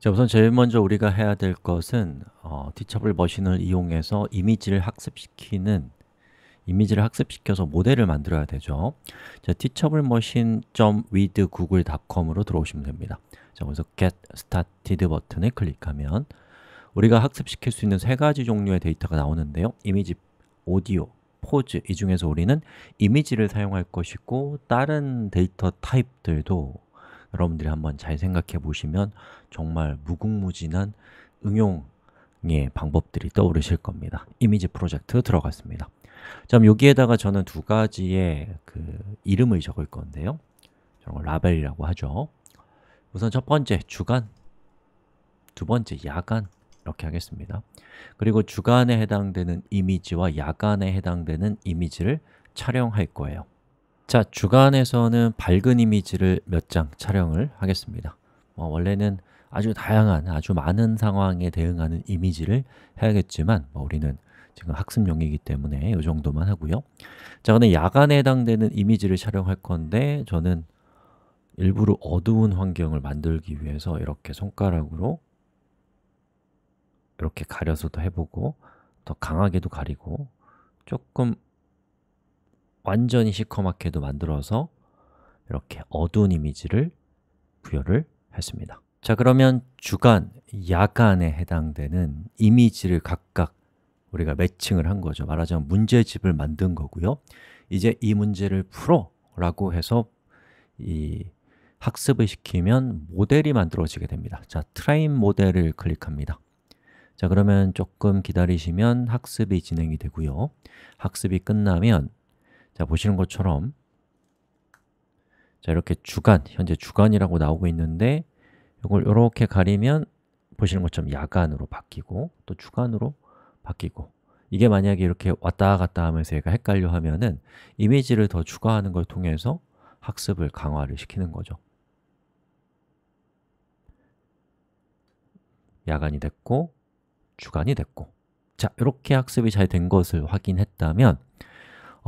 자, 우선 제일 먼저 우리가 해야 될 것은 어, 티처블 머신을 이용해서 이미지를 학습시키는 이미지를 학습시켜서 모델을 만들어야 되죠. 자, teachablemachine.with.google.com으로 들어오시면 됩니다. 자, 그래서 get started 버튼을 클릭하면 우리가 학습시킬 수 있는 세 가지 종류의 데이터가 나오는데요. 이미지, 오디오, 포즈 이 중에서 우리는 이미지를 사용할 것이고 다른 데이터 타입들도 여러분들이 한번 잘 생각해 보시면 정말 무궁무진한 응용의 방법들이 떠오르실 겁니다. 이미지 프로젝트 들어갔습니다. 자, 그럼 여기에다가 저는 두 가지의 그 이름을 적을 건데요. 저런 걸 라벨이라고 하죠. 우선 첫 번째, 주간 두 번째, 야간 이렇게 하겠습니다. 그리고 주간에 해당되는 이미지와 야간에 해당되는 이미지를 촬영할 거예요 자, 주간에서는 밝은 이미지를 몇 장 촬영을 하겠습니다. 어, 원래는 아주 다양한, 아주 많은 상황에 대응하는 이미지를 해야겠지만 뭐 우리는 지금 학습용이기 때문에 이 정도만 하고요. 자, 근데 야간에 해당되는 이미지를 촬영할 건데 저는 일부러 어두운 환경을 만들기 위해서 이렇게 손가락으로 이렇게 가려서도 해보고 더 강하게도 가리고 조금 완전히 시커멓게도 만들어서 이렇게 어두운 이미지를 부여를 했습니다. 자 그러면 주간, 야간에 해당되는 이미지를 각각 우리가 매칭을 한 거죠. 말하자면 문제집을 만든 거고요. 이제 이 문제를 풀어 라고 해서 이 학습을 시키면 모델이 만들어지게 됩니다. 자, Train Model을 클릭합니다. 자, 그러면 조금 기다리시면 학습이 진행이 되고요. 학습이 끝나면 자, 보시는 것처럼 자, 이렇게 주간, 현재 주간이라고 나오고 있는데 이걸 이렇게 가리면 보시는 것처럼 야간으로 바뀌고 또 주간으로 바뀌고 이게 만약에 이렇게 왔다 갔다 하면서 얘가 헷갈려 하면은 이미지를 더 추가하는 걸 통해서 학습을 강화를 시키는 거죠. 야간이 됐고 주간이 됐고 자, 이렇게 학습이 잘 된 것을 확인했다면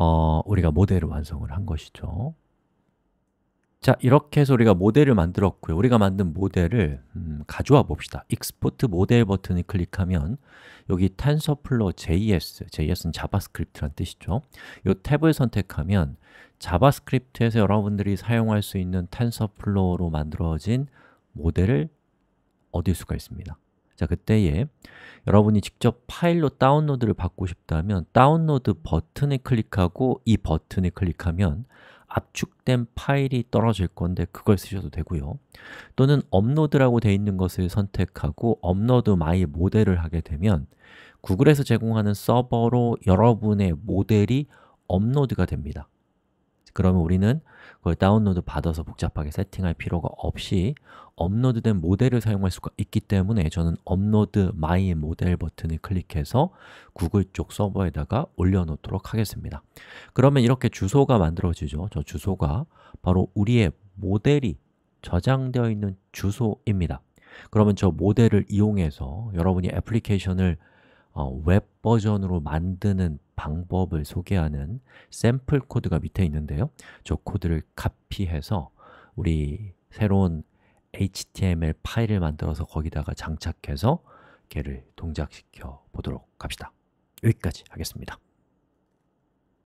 어, 우리가 모델을 완성을 한 것이죠. 자, 이렇게 해서 우리가 모델을 만들었고요. 우리가 만든 모델을 음, 가져와 봅시다. Export Model 버튼을 클릭하면 여기 TensorFlow JS, JS는 JavaScript란 뜻이죠. 이 탭을 선택하면 JavaScript에서 여러분들이 사용할 수 있는 TensorFlow로 만들어진 모델을 얻을 수가 있습니다 자, 그때에 여러분이 직접 파일로 다운로드를 받고 싶다면 다운로드 버튼을 클릭하고 이 버튼을 클릭하면 압축된 파일이 떨어질 건데 그걸 쓰셔도 되고요. 또는 업로드라고 되어 있는 것을 선택하고 upload my model을 하게 되면 구글에서 제공하는 서버로 여러분의 모델이 업로드가 됩니다 그러면 우리는 그걸 다운로드 받아서 복잡하게 세팅할 필요가 없이 업로드된 모델을 사용할 수가 있기 때문에 저는 upload my model 버튼을 클릭해서 구글 쪽 서버에다가 올려놓도록 하겠습니다. 그러면 이렇게 주소가 만들어지죠. 저 주소가 바로 우리의 모델이 저장되어 있는 주소입니다. 그러면 저 모델을 이용해서 여러분이 애플리케이션을 어, 웹 버전으로 만드는 방법을 소개하는 샘플 코드가 밑에 있는데요. 저 코드를 카피해서 우리 새로운 HTML 파일을 만들어서 거기다가 장착해서 걔를 동작시켜 보도록 합시다. 여기까지 하겠습니다